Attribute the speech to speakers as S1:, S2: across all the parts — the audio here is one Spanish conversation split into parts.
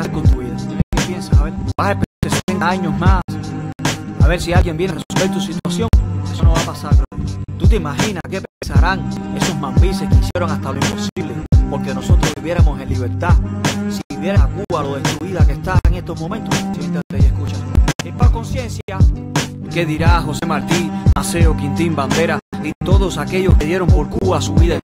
S1: ¿Qué piensas hacer con tu vida? ¿Qué piensas? A ver, vas a esperar 60 años más. A ver si alguien viene a resolver tu situación. Eso no va a pasar. ¿Tú te imaginas qué pensarán esos mambises que hicieron hasta lo imposible? Porque nosotros viviéramos en libertad. Si vivieras a Cuba lo destruida que está en estos momentos, siéntate y escucha. Y para conciencia, ¿qué dirá José Martí, Maceo, Quintín, Bandera y todos aquellos que dieron por Cuba su vida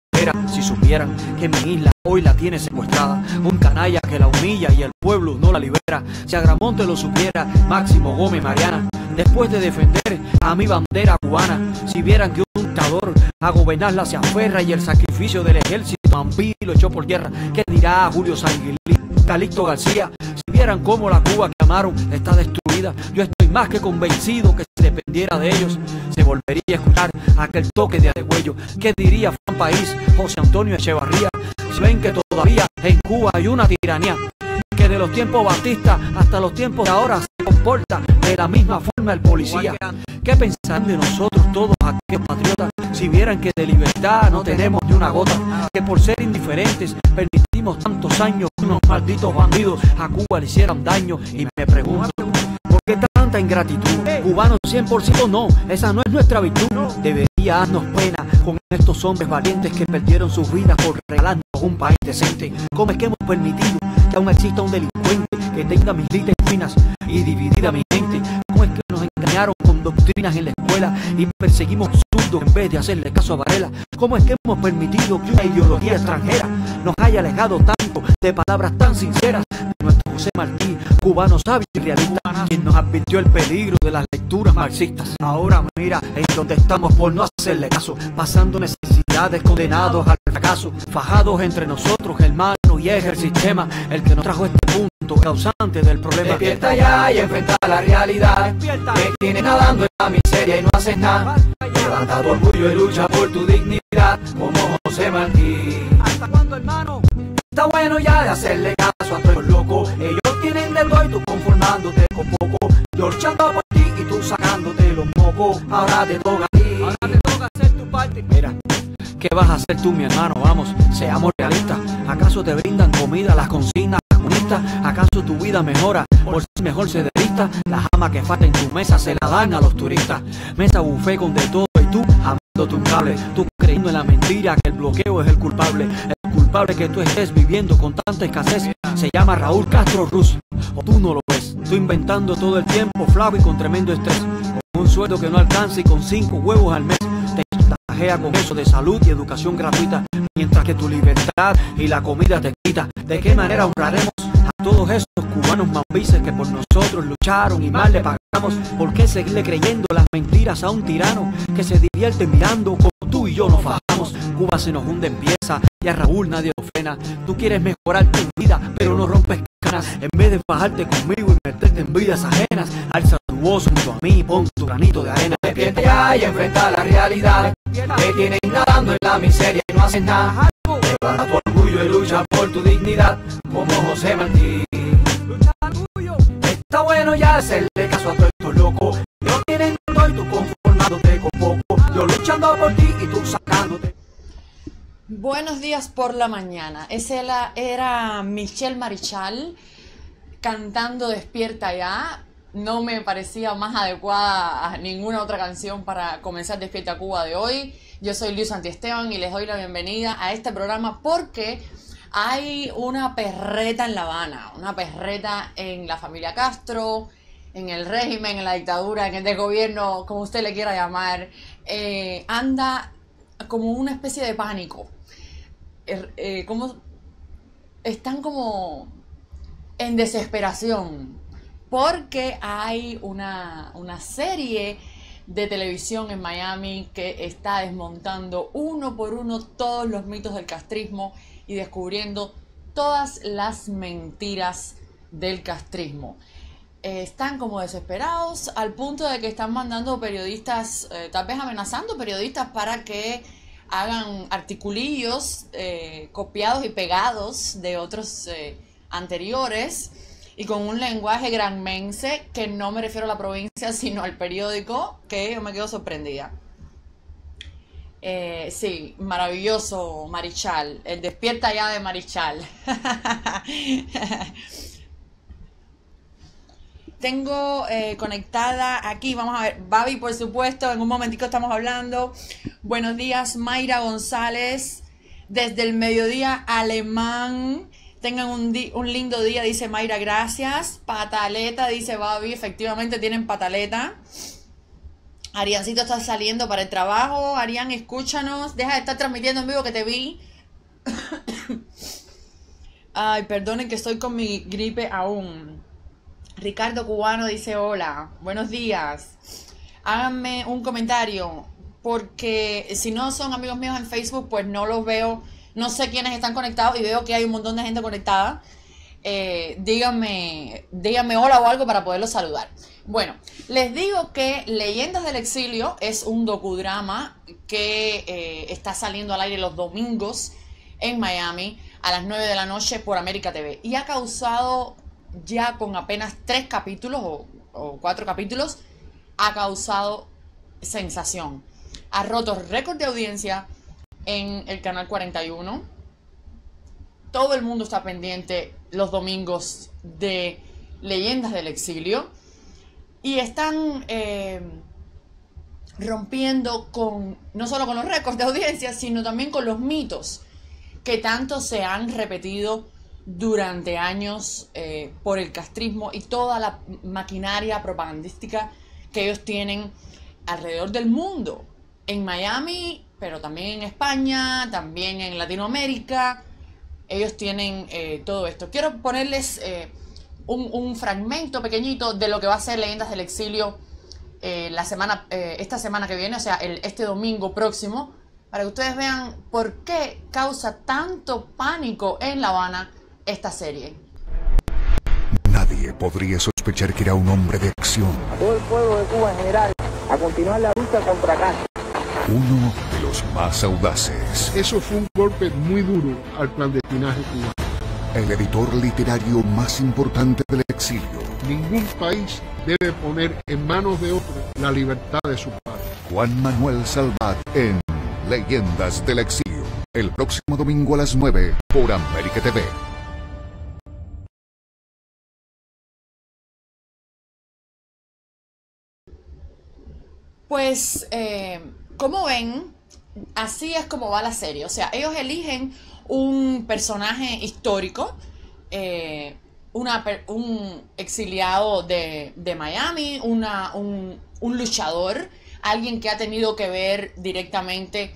S1: Si supieran que mi isla hoy la tiene secuestrada, un canalla que la humilla y el pueblo no la libera. Si Agramonte lo supiera, Máximo Gómez Mariana, después de defender a mi bandera cubana, si vieran que un dictador a gobernarla se aferra y el sacrificio del ejército Mampí lo echó por tierra, ¿qué dirá Julio Sanguilí? Calixto García, si vieran cómo la Cuba que amaron está destruida, yo estoy más que convencido que si dependiera de ellos, se volvería a escuchar aquel toque de adegüello. ¿Qué diría Juan País, José Antonio Echevarría? Si ven que todavía en Cuba hay una tiranía, que de los tiempos Batista hasta los tiempos de ahora se comporta de la misma forma el policía. ¿Qué pensarán de nosotros todos aquellos patriotas si vieran que de libertad no tenemos ni una gota? Que por ser indiferentes permitimos tantos años que unos malditos bandidos a Cuba le hicieran daño y me pregunto. ¿Por qué tanta ingratitud? Cubanos 100% no, esa no es nuestra virtud. Debería darnos pena con estos hombres valientes que perdieron sus vidas por regalarnos un país decente. ¿Cómo es que hemos permitido que aún exista un delincuente que tenga mis litas finas y dividida mi mente? ¿Cómo es que nos engañaron con doctrinas en la escuela y perseguimos zurdos en vez de hacerle caso a Varela? ¿Cómo es que hemos permitido que una ideología extranjera nos haya alejado tanto de palabras tan sinceras de José Martí, cubano sabio y realista, quien nos advirtió el peligro de las lecturas marxistas? Ahora mira en donde estamos por no hacerle caso, pasando necesidades condenados al fracaso, fajados entre nosotros, hermanos, y es el sistema el que nos trajo este punto causante del problema.
S2: Despierta ya y enfrenta la realidad. Me tienes nadando en la miseria y no haces nada. Levanta tu orgullo y lucha por tu dignidad, como José Martí.
S1: ¿Hasta cuándo, hermano?
S2: Está bueno ya de hacerle caso a todos los locos. Con poco. Yo luchando por ti y tú sacándote los mocos. Ahora te toca a ti.
S1: Ahora te toca hacer tu parte. Mira, ¿qué vas a hacer tú, mi hermano? Vamos, seamos realistas. ¿Acaso te brindan comida las consignas comunistas? ¿Acaso tu vida mejora por ser mejor sederista? La jama que falta en tu mesa se la dan a los turistas. Mesa buffet con de todo tú amándote un cable. Tú creyendo en la mentira que el bloqueo es el culpable. El culpable que tú estés viviendo con tanta escasez se llama Raúl Castro Ruz. O tú no lo ves. Tú inventando todo el tiempo, flaco y con tremendo estrés. Con un sueldo que no alcanza y con cinco huevos al mes. Te chantajea con eso de salud y educación gratuita. Mientras que tu libertad y la comida te quita. ¿De qué manera honraremos todos esos cubanos mambises que por nosotros lucharon y mal le pagamos? ¿Por qué seguirle creyendo las mentiras a un tirano que se divierte mirando como tú y yo nos fajamos? Cuba se nos hunde en pieza y a Raúl nadie lo frena. Tú quieres mejorar tu vida, pero no rompes canas. En vez de bajarte conmigo y meterte en vidas ajenas, alza tu voz junto a mí, pon tu granito de arena.
S2: Despierta ya y enfrenta la realidad. Me tienen nadando en la miseria y no haces nada. Levanta tu orgullo y lucha por tu dignidad,
S3: Buenos días por la mañana. Esa era, era Michelle Marichal cantando Despierta ya. No me parecía más adecuada a ninguna otra canción para comenzar Despierta Cuba de hoy. Yo soy Luis Santiesteban y les doy la bienvenida a este programa porque hay una perreta en La Habana, una perreta en la familia Castro, en el régimen, en la dictadura, en el gobierno, como usted le quiera llamar. Eh, anda como una especie de pánico. Er- eh, como están como en desesperación porque hay una, una serie de televisión en Miami que está desmontando uno por uno todos los mitos del castrismo y descubriendo todas las mentiras del castrismo. Eh, están como desesperados al punto de que están mandando periodistas, eh, tal vez amenazando periodistas para que hagan articulillos eh, copiados y pegados de otros anteriores y con un lenguaje granmense que no me refiero a la provincia sino al periódico que yo me quedo sorprendida. Eh, sí, maravilloso Marichal. El despierta ya de Marichal. Tengo eh, conectada aquí, vamos a ver, Babi, por supuesto, en un momentico estamos hablando. Buenos días, Mayra González, desde el mediodía alemán. Tengan un, un lindo día, dice Mayra, gracias. Pataleta, dice Babi, efectivamente tienen pataleta. Ariancito está saliendo para el trabajo. Arián, escúchanos. Deja de estar transmitiendo en vivo que te vi. Ay, perdonen que estoy con mi gripe aún. Ricardo Cubano dice hola, buenos días. Háganme un comentario, porque si no son amigos míos en Facebook, pues no los veo, no sé quiénes están conectados y veo que hay un montón de gente conectada. Eh, díganme, díganme hola o algo para poderlos saludar. Bueno, les digo que Leyendas del Exilio es un docudrama que eh, está saliendo al aire los domingos en Miami a las 9 de la noche por América TV y ha causado ya con apenas tres capítulos o, cuatro capítulos, ha causado sensación. Ha roto récord de audiencia en el canal 41. Todo el mundo está pendiente los domingos de Leyendas del Exilio. Y están eh, rompiendo con, no solo con los récords de audiencia, sino también con los mitos que tanto se han repetido durante años eh, por el castrismo y toda la maquinaria propagandística que ellos tienen alrededor del mundo. En Miami, pero también en España, también en Latinoamérica. Ellos tienen eh, todo esto. Quiero ponerles eh, un, fragmento pequeñito de lo que va a ser Leyendas del Exilio la semana, esta semana que viene, o sea, este domingo próximo, para que ustedes vean por qué causa tanto pánico en La Habana esta serie.
S4: Nadie podría sospechar que era un hombre de acción.
S5: A todo el pueblo de Cuba en general, a continuar la lucha contra Castro.
S4: Uno los más audaces.
S6: Eso fue un golpe muy duro al clandestinaje cubano.
S4: El editor literario más importante del exilio.
S6: Ningún país debe poner en manos de otro la libertad de su padre.
S4: Juan Manuel Salvat en Leyendas del Exilio. El próximo domingo a las 9 por América TV.
S3: Pues, eh, como ven, así es como va la serie. O sea, ellos eligen un personaje histórico, eh, un exiliado de, Miami, un, un, luchador, alguien que ha tenido que ver directamente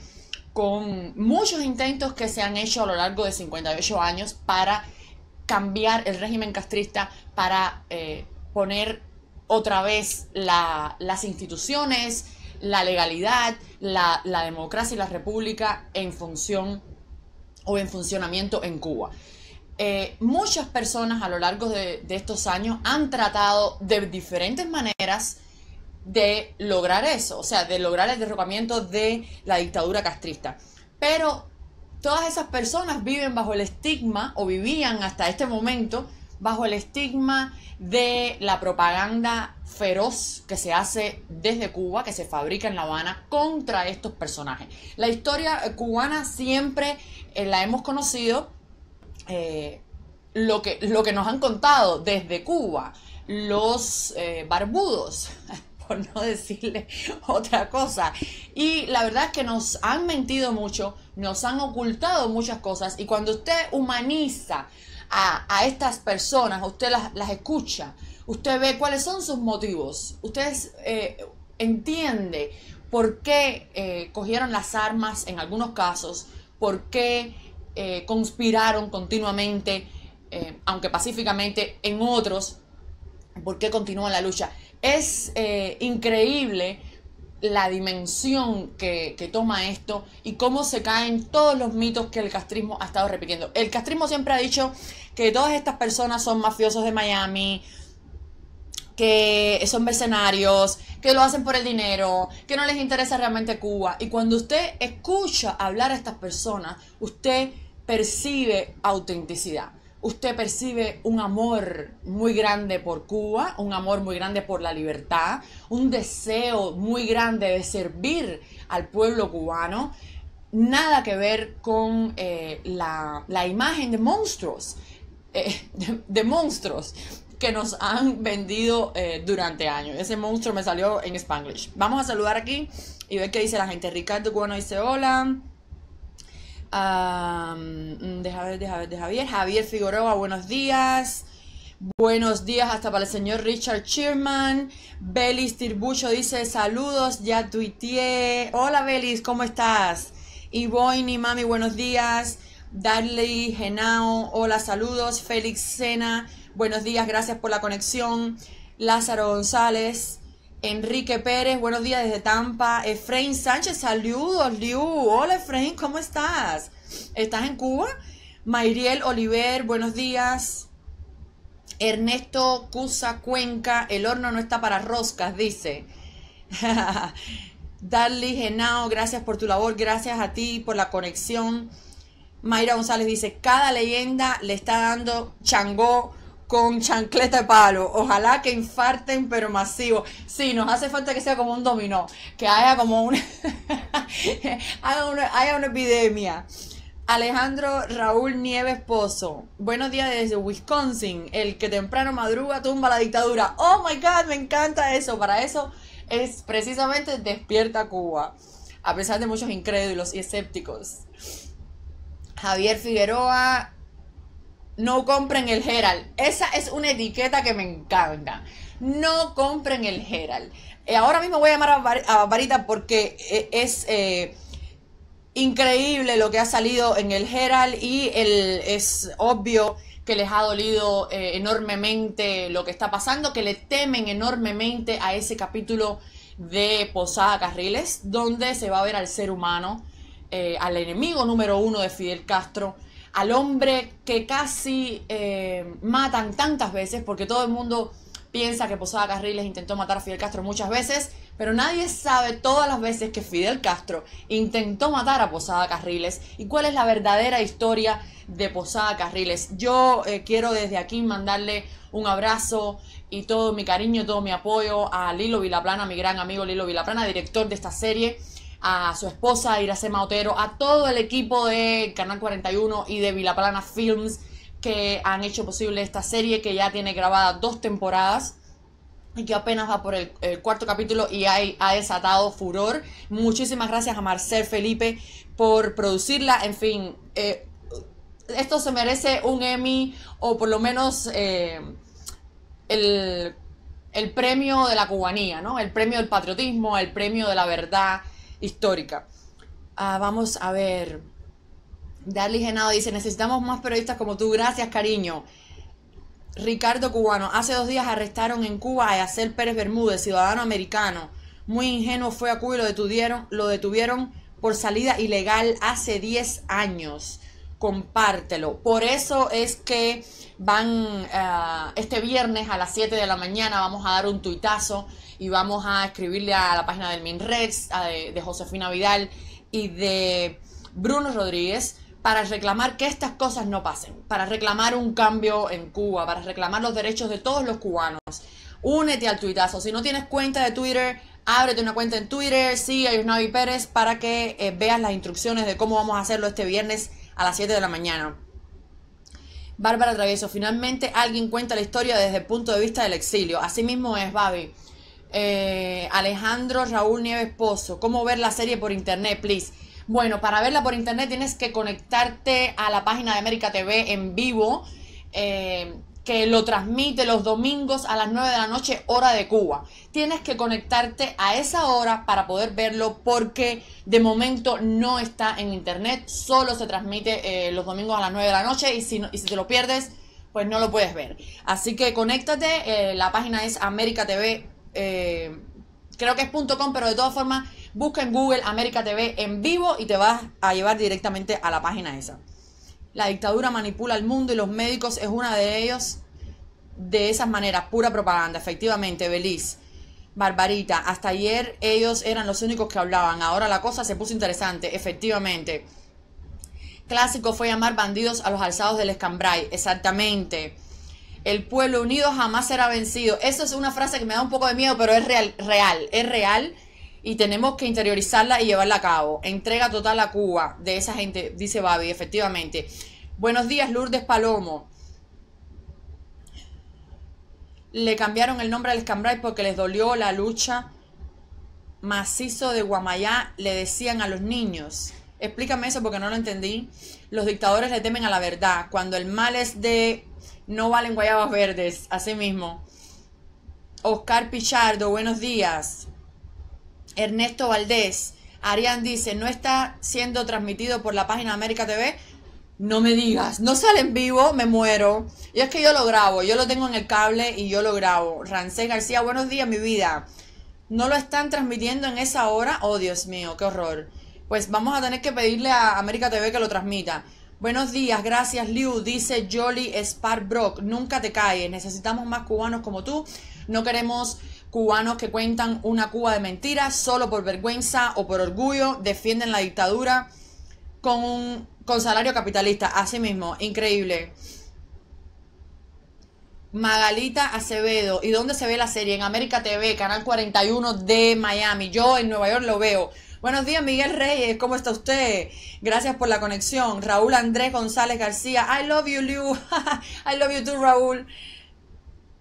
S3: con muchos intentos que se han hecho a lo largo de 58 años para cambiar el régimen castrista, para eh, poner otra vez las instituciones, la legalidad, la, democracia y la república en función o en funcionamiento en Cuba. Eh, muchas personas a lo largo de, estos años han tratado de diferentes maneras de lograr eso, o sea, de lograr el derrocamiento de la dictadura castrista. Pero todas esas personas viven bajo el estigma o vivían hasta este momento bajo el estigma de la propaganda feroz que se hace desde Cuba, que se fabrica en La Habana contra estos personajes. La historia cubana siempre eh, la hemos conocido, eh, lo, que, lo que nos han contado desde Cuba, los eh, barbudos, por no decirle otra cosa. Y la verdad es que nos han mentido mucho, nos han ocultado muchas cosas y cuando usted humaniza a, estas personas, usted las, escucha, usted ve cuáles son sus motivos, usted eh, entiende por qué eh, cogieron las armas en algunos casos, por qué eh, conspiraron continuamente, aunque pacíficamente, en otros, por qué continúan la lucha. Es increíble la dimensión que, toma esto y cómo se caen todos los mitos que el castrismo ha estado repitiendo. El castrismo siempre ha dicho que todas estas personas son mafiosos de Miami, que son mercenarios, que lo hacen por el dinero, que no les interesa realmente Cuba. Y cuando usted escucha hablar a estas personas, usted percibe autenticidad. Usted percibe un amor muy grande por Cuba, un amor muy grande por la libertad, un deseo muy grande de servir al pueblo cubano, nada que ver con eh, la, imagen de monstruos, eh, de, de, monstruos que nos han vendido eh, durante años. Ese monstruo me salió en Spanglish. Vamos a saludar aquí y ver qué dice la gente. Ricardo Cubano dice hola. Um, deja ver, deja ver, de Javier. Javier Figueroa, buenos días. Buenos días hasta para el señor Richard Sherman. Belis Tirbucho dice saludos, ya tuiteé. Hola Belis, ¿cómo estás? y mami, buenos días. Darley Genao, hola, saludos. Félix Sena, buenos días, gracias por la conexión. Lázaro González, Enrique Pérez, buenos días desde Tampa. Efraín Sánchez, saludos, Liu. Hola, Efraín, ¿cómo estás? ¿Estás en Cuba? Mayriel Oliver, buenos días. Ernesto Cusa Cuenca, el horno no está para roscas, dice. Darly Genao, gracias por tu labor, gracias a ti por la conexión. Mayra González dice, cada leyenda le está dando changó con chancleta de palo. Ojalá que infarten, pero masivo. Sí, nos hace falta que sea como un dominó, que haya como una, haya una epidemia. Alejandro Raúl Nieves Pozo. Buenos días desde Wisconsin. El que temprano madruga tumba la dictadura. Oh my god, me encanta eso. Para eso es precisamente Despierta Cuba. A pesar de muchos incrédulos y escépticos. Javier Figueroa no compren el Herald. Esa es una etiqueta que me encanta. No compren el Herald. Eh, ahora mismo voy a llamar a, porque eh, es eh, increíble lo que ha salido en el Herald y es obvio que les ha dolido enormemente lo que está pasando, que le temen enormemente a ese capítulo de Posada Carriles, donde se va a ver al ser humano, al enemigo número uno de Fidel Castro, al hombre que casi eh, matan tantas veces, porque todo el mundo piensa que Posada Carriles intentó matar a Fidel Castro muchas veces, pero nadie sabe todas las veces que Fidel Castro intentó matar a Posada Carriles y cuál es la verdadera historia de Posada Carriles. Yo eh, quiero desde aquí mandarle un abrazo y todo mi cariño, todo mi apoyo a Lilo Vilaplana, mi gran amigo Lilo Vilaplana, director de esta serie a su esposa Iracema Otero, a todo el equipo de Canal 41 y de Vilaplana Films que han hecho posible esta serie que ya tiene grabada dos temporadas y que apenas va por el, cuarto capítulo y ha desatado furor. Muchísimas gracias a Marcel Felipe por producirla. En fin, eh, esto se merece un Emmy o por lo menos eh, el, el premio de la cubanía, ¿no? El premio del patriotismo, el premio de la verdad histórica. Ah, vamos a ver. Darly Genado dice, necesitamos más periodistas como tú. Gracias, cariño. Ricardo Cubano, hace dos días arrestaron en Cuba a Yacel Pérez Bermúdez, ciudadano americano. Muy ingenuo fue a Cuba y lo detuvieron, lo detuvieron por salida ilegal hace 10 años. Compártelo. Por eso es que van ah, este viernes a las 7 de la mañana, vamos a dar un tuitazo y vamos a escribirle a la página del MinRex, de, de Josefina Vidal y de Bruno Rodríguez para reclamar que estas cosas no pasen, para reclamar un cambio en Cuba, para reclamar los derechos de todos los cubanos. Únete al tuitazo. Si no tienes cuenta de Twitter, ábrete una cuenta en Twitter, sigue a Yusnavi Pérez para que eh, veas las instrucciones de cómo vamos a hacerlo este viernes a las 7 de la mañana. Bárbara Travieso, finalmente alguien cuenta la historia desde el punto de vista del exilio. Así mismo es, Babi. Eh, Alejandro Raúl Nieves Pozo. ¿Cómo ver la serie por internet, please? Bueno, para verla por internet tienes que conectarte a la página de América TV en vivo, eh, que lo transmite los domingos a las 9 de la noche, hora de Cuba. Tienes que conectarte a esa hora para poder verlo porque de momento no está en internet, solo se transmite eh, los domingos a las 9 de la noche y si, te lo pierdes, pues no lo puedes ver. Así que conéctate, la página es América TV eh, creo que es .com, pero de todas formas, busca en Google América TV en vivo y te vas a llevar directamente a la página esa. La dictadura manipula al mundo y los médicos es una de ellos de esas maneras, pura propaganda, efectivamente, Beliz. Barbarita, hasta ayer ellos eran los únicos que hablaban, ahora la cosa se puso interesante, efectivamente. clásico fue llamar bandidos a los alzados del escambray. Exactamente. El pueblo unido jamás será vencido. Eso es una frase que me da un poco de miedo, pero es real, real, es real y tenemos que interiorizarla y llevarla a cabo. Entrega total a Cuba de esa gente, dice Babi, efectivamente. Buenos días, Lourdes Palomo. Le cambiaron el nombre al escambray porque les dolió la lucha macizo de Guamayá, le decían a los niños. Explícame eso porque no lo entendí. Los dictadores le temen a la verdad. Cuando el mal es de no valen guayabas verdes, así mismo. Oscar Pichardo, buenos días. Ernesto Valdés. Arián dice, no está siendo transmitido por la página América TV. No me digas, no sale en vivo, me muero. Y es que yo lo grabo, yo lo tengo en el cable y yo lo grabo. Rancé García, buenos días, mi vida. ¿No lo están transmitiendo en esa hora? Oh, Dios mío, qué horror. Pues vamos a tener que pedirle a América TV que lo transmita. Buenos días, gracias Liu, dice Jolly Sparbrock. Nunca te calles, necesitamos más cubanos como tú. No queremos cubanos que cuentan una Cuba de mentiras solo por vergüenza o por orgullo, defienden la dictadura con un con salario capitalista. Así mismo, increíble. Magalita Acevedo. ¿Y dónde se ve la serie? En América TV, Canal 41 de Miami. Yo en Nueva York lo veo. Buenos días, Miguel Reyes. ¿Cómo está usted? Gracias por la conexión. Raúl Andrés González García. I love you, Liu. I love you too, Raúl.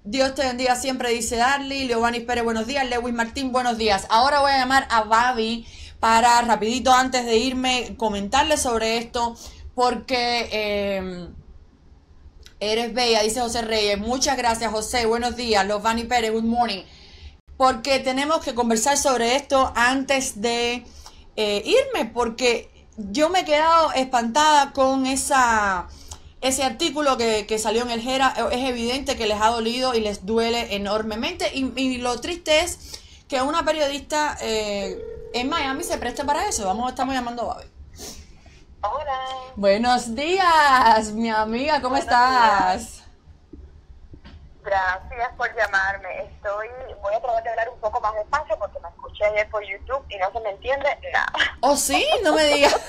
S3: Dios te bendiga siempre, dice Darly. Leobanis Pérez, buenos días. Lewis Martín, buenos días. Ahora voy a llamar a Babi para, rapidito, antes de irme, comentarle sobre esto, porque eh, eres bella, dice José Reyes. Muchas gracias, José. Buenos días. Leobanis Pérez, good morning. Porque tenemos que conversar sobre esto antes de eh, irme, porque yo me he quedado espantada con esa ese artículo que, que, salió en el Jera es evidente que les ha dolido y les duele enormemente. Y, y lo triste es que una periodista eh, en Miami se preste para eso. Vamos, estamos llamando a Babi.
S7: Hola.
S3: Buenos días, mi amiga, ¿cómo
S7: Buenos
S3: estás?
S7: Días. Gracias por llamarme. Estoy, voy a tratar de hablar un poco más despacio porque me escuché ayer por YouTube y no se me entiende nada.
S3: Oh, sí, no me digas.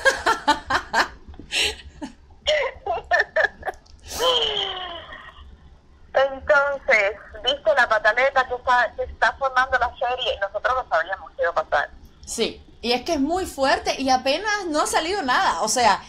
S7: Entonces, viste la pataleta que está, que está formando la serie, nosotros no sabíamos qué iba a pasar.
S3: Sí, y es que es muy fuerte y apenas no ha salido nada. O sea,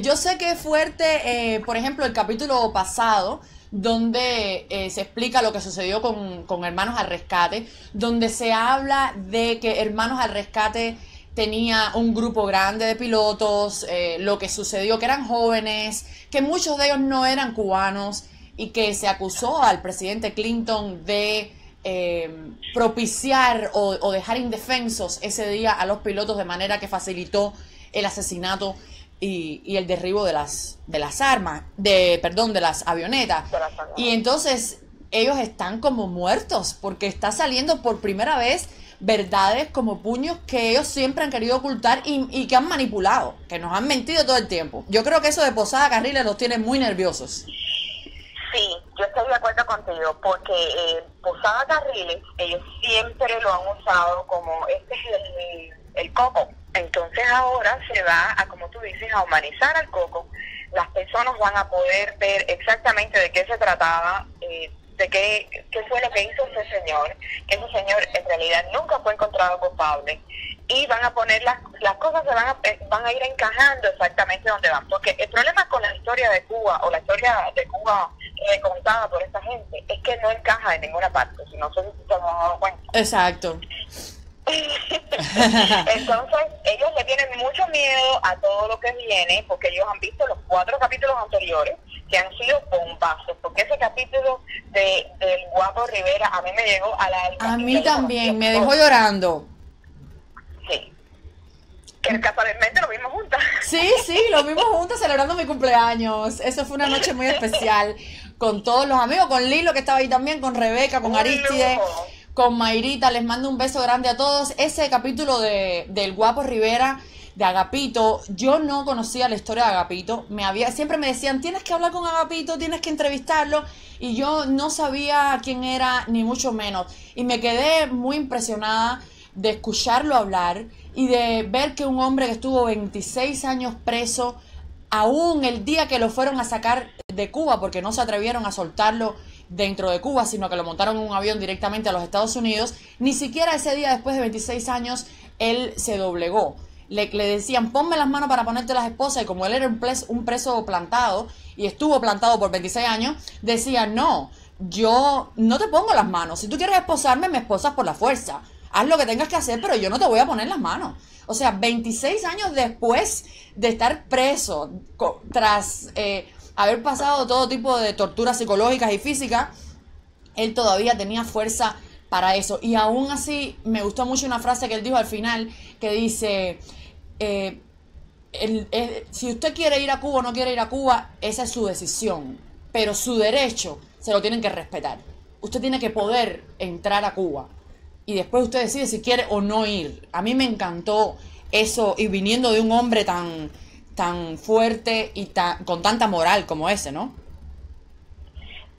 S3: yo sé que es fuerte, eh, por ejemplo, el capítulo pasado, donde eh, se explica lo que sucedió con, con Hermanos al Rescate, donde se habla de que Hermanos al Rescate tenía un grupo grande de pilotos, eh, lo que sucedió, que eran jóvenes, que muchos de ellos no eran cubanos y que se acusó al presidente Clinton de eh, propiciar o, o, dejar indefensos ese día a los pilotos de manera que facilitó el asesinato y, y el derribo de las, de las armas, de, perdón, de las avionetas.
S7: De las avionetas.
S3: Y entonces ellos están como muertos porque está saliendo por primera vez verdades como puños que ellos siempre han querido ocultar y, y, que han manipulado, que nos han mentido todo el tiempo. Yo creo que eso de Posada Carriles los tiene muy nerviosos.
S7: Sí, yo estoy de acuerdo contigo, porque eh, Posada Carriles, ellos siempre lo han usado como este es el, el coco. Entonces ahora se va a, como dices, a humanizar al coco. Las personas van a poder ver exactamente de qué se trataba, eh, de qué, qué fue lo que hizo ese señor, ese señor en realidad nunca fue encontrado culpable y van a poner las, las cosas se van a, van a ir encajando exactamente donde van, porque el problema con la historia de Cuba o la historia de Cuba eh, contada por esta gente es que no encaja en ninguna parte, si no se han dado cuenta.
S3: Exacto.
S7: Entonces, ellos le tienen mucho miedo a todo lo que viene, porque ellos han visto los cuatro capítulos anteriores que han sido bombazos, porque ese capítulo de del Guapo Rivera a mí me llegó a la...
S3: A mí también, me dejó llorando.
S7: Sí. Que casualmente lo vimos juntas.
S3: Sí, sí, lo vimos juntas celebrando mi cumpleaños. Eso fue una noche muy especial con todos los amigos, con Lilo que estaba ahí también, con Rebeca, con Aristide, con Mayrita. Les mando un beso grande a todos. Ese capítulo de, del Guapo Rivera de Agapito, yo no conocía la historia de Agapito, me había, siempre me decían, tienes que hablar con Agapito, tienes que entrevistarlo, y yo no sabía quién era, ni mucho menos, y me quedé muy impresionada de escucharlo hablar y de ver que un hombre que estuvo 26 años preso aún el día que lo fueron a sacar de Cuba, porque no se atrevieron a soltarlo dentro de Cuba, sino que lo montaron en un avión directamente a los Estados Unidos, ni siquiera ese día, después de 26 años, él se doblegó. Le, decían, ponme las manos para ponerte las esposas, y como él era un, pres- un preso plantado, y estuvo plantado por 26 años, decía, no, yo no te pongo las manos, si tú quieres esposarme, me esposas por la fuerza, haz lo que tengas que hacer, pero yo no te voy a poner las manos. O sea, 26 años después de estar preso, tras eh, haber pasado todo tipo de torturas psicológicas y físicas, él todavía tenía fuerza para eso. Y aún así, me gustó mucho una frase que él dijo al final, que dice, eh, el- si usted quiere ir a Cuba o no quiere ir a Cuba, esa es su decisión, pero su derecho se lo tienen que respetar. Usted tiene que poder entrar a Cuba y después usted decide si quiere o no ir. A mí me encantó eso y viniendo de un hombre tan tan fuerte y tan, con tanta moral como ese, ¿no?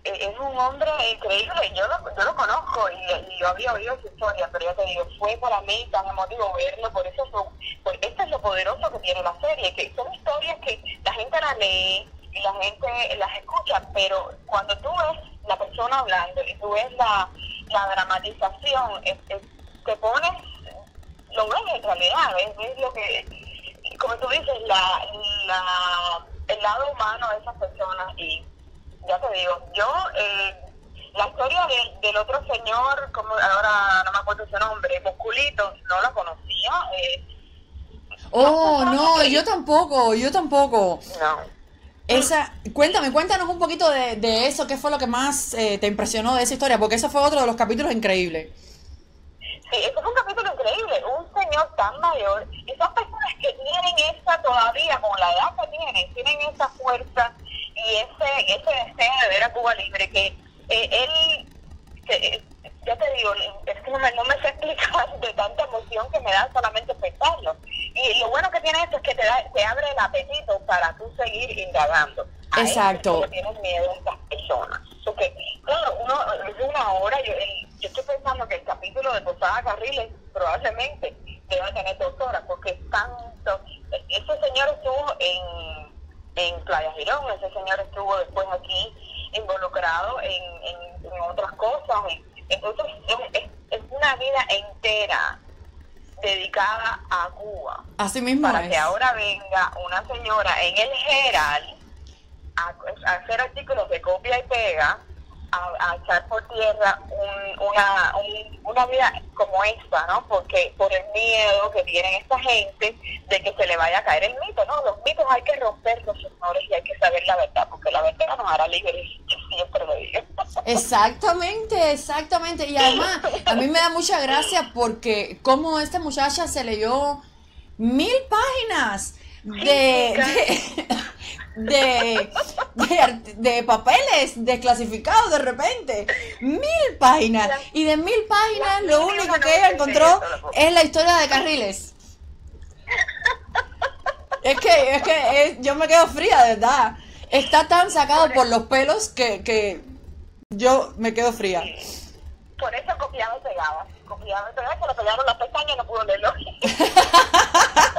S7: Eh, es un hombre increíble, yo lo, yo lo conozco y, yo había oído su historia, pero ya te digo, fue para mí tan emotivo verlo, por eso fue, pues esto es lo poderoso que tiene la serie, que son historias que la gente las lee y la gente las escucha, pero cuando tú ves la persona hablando y tú ves la, dramatización, es- es- te pones, lo ves en realidad, ves lo que, como tú dices, la, la, el lado humano de esas personas y ya te digo, yo, eh, la historia de- del otro señor, como ahora no me acuerdo su nombre, Musculito, no la conocía. Eh,
S3: Oh, no, yo tampoco, yo tampoco.
S7: no.
S3: Esa, cuéntame, cuéntanos un poquito de, de eso, qué fue lo que más eh, te impresionó de esa historia, porque ese fue otro de los capítulos increíbles.
S7: Sí, ese es un capítulo increíble. Un señor tan mayor, y son personas que tienen esa todavía, con la edad que tienen, tienen esa fuerza y ese, ese deseo de ver a Cuba libre, que eh, él, que, eh, ya te digo, es que no me, no me sé explicar de tanta emoción que me da solamente pensarlo. Y lo bueno que tiene esto es que te, da, te abre el apetito para tú seguir indagando. A eso
S3: Exacto.
S7: es lo que tienen miedo estas personas. Porque, claro, uno, una hora, yo, el- yo estoy pensando que el capítulo de Posada Carriles probablemente debe tener dos horas, porque es tanto. Ese señor estuvo en, en Playa Girón, ese señor estuvo después aquí involucrado en, en, en otras cosas. y entonces, es, es- es una vida entera dedicada a Cuba
S3: Así mismo
S7: para
S3: es.
S7: que ahora venga una señora en el Herald a, a hacer artículos de copia y pega, a, a echar por tierra un- una, un- una vida como esta, ¿no? Porque por el miedo que tienen esta gente de que se le vaya a caer el mito, ¿no? Los mitos hay que romperlos, señores, y hay que saber la verdad, porque la verdad nos hará libres, yo siempre lo digo.
S3: Exactamente, exactamente. Y además, a mí me da mucha gracia porque como esta muchacha se leyó mil páginas de, de, de, de papeles desclasificados de repente. Mil páginas. Y de mil páginas lo único que ella encontró es la historia de Carriles. Es que, es que es- yo me quedo fría, de verdad. Está tan sacado por los pelos que, que yo me quedo fría.
S7: Por eso copiaba y pegaba. Copiaba y pegaba, se lo pegaron las pestañas y no pudo leerlo.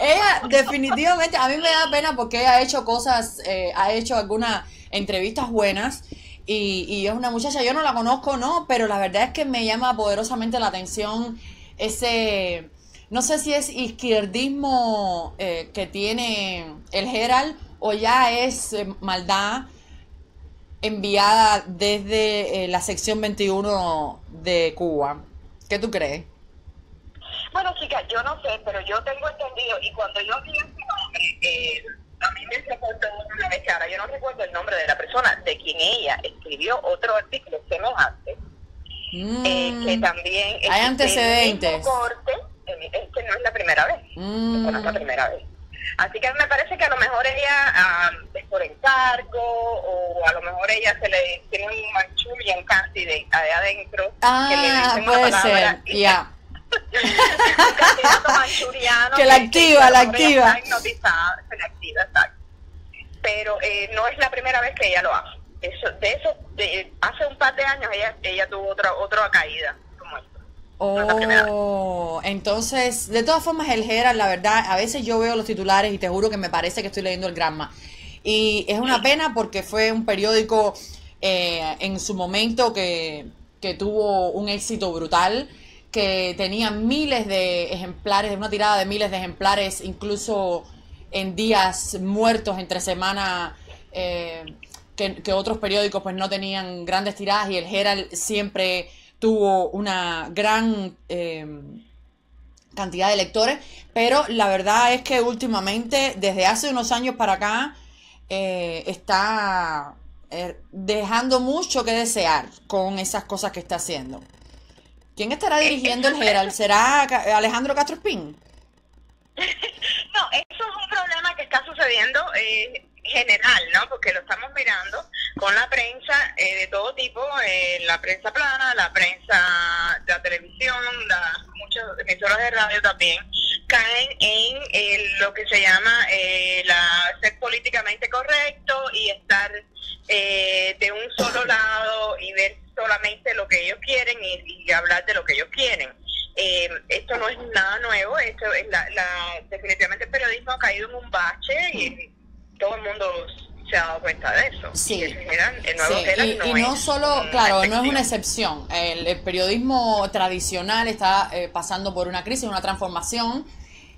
S3: ella definitivamente, a mí me da pena porque ella ha hecho cosas, eh, ha hecho algunas entrevistas buenas y, es una muchacha, yo no la conozco, ¿no? Pero la verdad es que me llama poderosamente la atención ese, no sé si es izquierdismo eh, que tiene el Herald o ya es eh, maldad enviada desde la sección 21 de Cuba. ¿Qué tú crees?
S7: Bueno, chicas, yo no sé, pero yo tengo entendido, y cuando yo vi ese nombre, eh, a mí me reportó una vez que ahora yo no recuerdo el nombre de la persona de quien ella escribió otro artículo semejante, eh, que
S3: Mm.
S7: también
S3: Hay antecedentes.
S7: corte, es que no es la primera vez,
S3: Mm.
S7: esta no es la primera vez. Así que me parece que a lo mejor ella ah, es por encargo o a lo mejor ella se le tiene un manchurian casi de, de adentro que le
S3: Ah,
S7: dicen una
S3: puede
S7: palabra
S3: ser, ya. Que la activa, la activa.
S7: se la activa, exacto. Pero eh, no es la primera vez que ella lo hace. Eso, de eso, de, hace un par de años ella, ella tuvo otra otra caída como. No es.
S3: Oh, entonces, de todas formas, el Herald, la verdad, a veces yo veo los titulares y te juro que me parece que estoy leyendo el Granma. Y es una pena porque fue un periódico eh, en su momento que, que tuvo un éxito brutal, que tenía miles de ejemplares, una tirada de miles de ejemplares, incluso en días muertos entre semana. eh, que, otros periódicos pues no tenían grandes tiradas y el Herald siempre tuvo una gran eh, cantidad de lectores, pero la verdad es que últimamente, desde hace unos años para acá, eh, está dejando mucho que desear con esas cosas que está haciendo. ¿Quién estará dirigiendo el Herald? ¿Será Alejandro Castro Espín?
S7: No, eso es un problema que está sucediendo eh, general, ¿no? Porque lo estamos mirando con la prensa eh, de todo tipo, eh, la prensa plana, la prensa la televisión, la, muchas emisoras de radio también caen en eh, lo que se llama la ser políticamente correcto y estar de un solo lado y ver solamente lo que ellos quieren y, y hablar de lo que ellos quieren. Eh, esto no es nada nuevo, esto es la, la- definitivamente el periodismo ha caído en un bache y todo el mundo se ha dado cuenta de eso.
S3: Sí.
S7: Y el, Herald- el nuevo
S3: Sí, y, y no solo, claro, no es una
S7: excepción.
S3: excepción. El, el periodismo tradicional está eh, pasando por una crisis, una transformación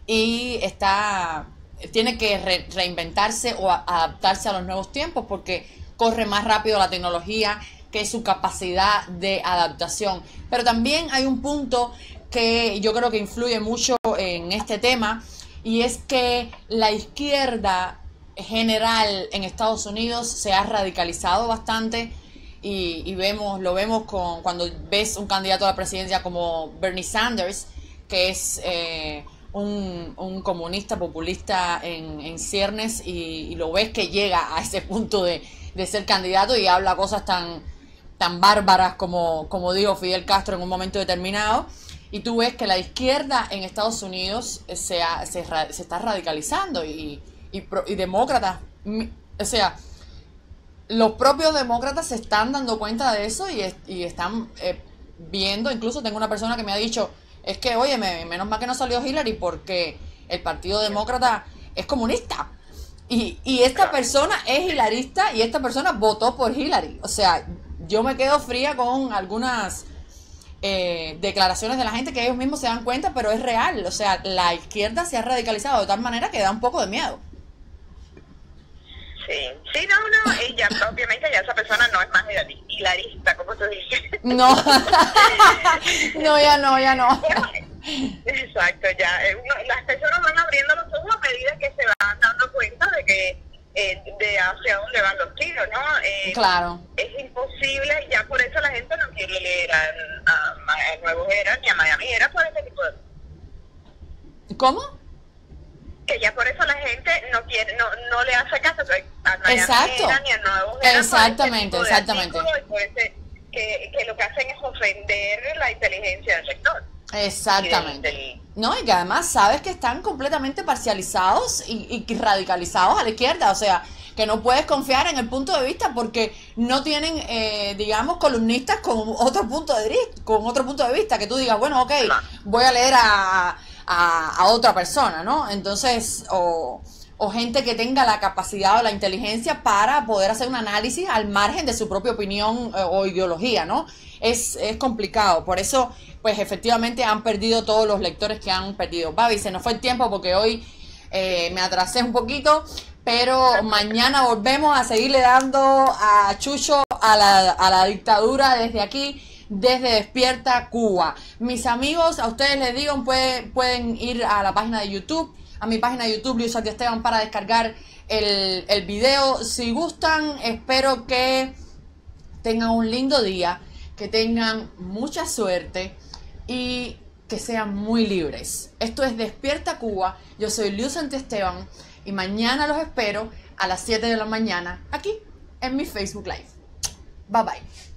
S3: y está tiene que re- reinventarse o a- adaptarse a los nuevos tiempos porque corre más rápido la tecnología que su capacidad de adaptación. Pero también hay un punto que yo creo que influye mucho en este tema y es que la izquierda general en Estados Unidos se ha radicalizado bastante y, y vemos lo vemos con cuando ves un candidato a la presidencia como Bernie Sanders que es eh, un, un comunista populista en, en ciernes y, y lo ves que llega a ese punto de, de ser candidato y habla cosas tan tan bárbaras como, como dijo Fidel Castro en un momento determinado. Y tú ves que la izquierda en Estados Unidos eh, se, ha- se, está radicalizando y, y, demócratas, mi- o sea, los propios demócratas se están dando cuenta de eso y, es- y están eh, viendo, incluso tengo una persona que me ha dicho, es que, oye, menos mal que no salió Hillary porque el Partido Demócrata es comunista. Y, y esta persona es hilarista y esta persona votó por Hillary. O sea, yo me quedo fría con algunas eh, declaraciones de la gente que ellos mismos se dan cuenta, pero es real. O sea, la izquierda se ha radicalizado de tal manera que da un poco de miedo.
S7: Sí, sí, no, no, y ya obviamente ya esa persona no es más hilari- hilarista, como tú dices.
S3: No, no, ya no, ya no.
S7: Exacto, ya. eh, las personas van abriendo los ojos a medida que se van dando cuenta de que eh, de hacia dónde van los tiros, ¿no? Eh,
S3: Claro.
S7: Es imposible, ya por eso la gente no quiere leer a, a, a Nuevo Era ni a Miami Era por ese tipo de
S3: ¿Cómo?
S7: que ya por eso la gente no quiere, no, no le hace caso a Miami
S3: Exacto.
S7: Era ni a Nuevo Era
S3: Exactamente,
S7: por ese tipo de
S3: exactamente.
S7: artículos y por ese- que, que lo que hacen es ofender la inteligencia del sector.
S3: Exactamente.
S7: Del-
S3: No, y que además sabes que están completamente parcializados y, y radicalizados a la izquierda. O sea, que no puedes confiar en el punto de vista porque no tienen, eh, digamos, columnistas con otro punto de vista, con otro punto de vista. Que tú digas, bueno, ok, voy a leer a, a, a otra persona, ¿no? Entonces, o, o gente que tenga la capacidad o la inteligencia para poder hacer un análisis al margen de su propia opinión eh, o ideología, ¿no? Es, es complicado. Por eso, pues efectivamente han perdido todos los lectores que han perdido. Babi, se nos fue el tiempo porque hoy eh, me atrasé un poquito, pero mañana volvemos a seguirle dando a Chucho a la, a la dictadura desde aquí, desde Despierta Cuba. Mis amigos, a ustedes les digo, pueden, pueden ir a la página de YouTube, a mi página de YouTube, Luis Esteban, para descargar el, el video. Si gustan, espero que tengan un lindo día, que tengan mucha suerte y que sean muy libres. Esto es Despierta Cuba. Yo soy Luz Esteban y mañana los espero a las 7 de la mañana aquí en mi Facebook Live. Bye bye.